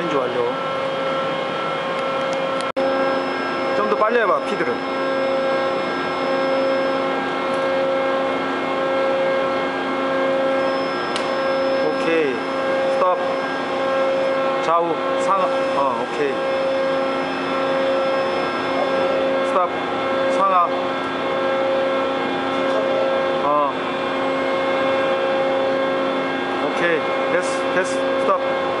완료. 좀 더 빨리 해봐 피드를. 오케이. 스톱. 좌우. 상하 어 오케이. 스톱. 상하. 어. 오케이. 됐어 됐어. 스톱.